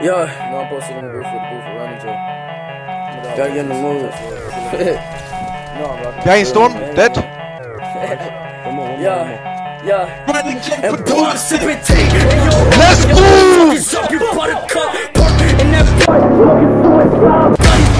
Yo. No, I'm posted on the roof the booth around each Gotta get in the mood. no, Gang Storm, dead? Come on, yeah. Yeah. And pour a sip and take Let's move! You bought a cup, and that boy walking through his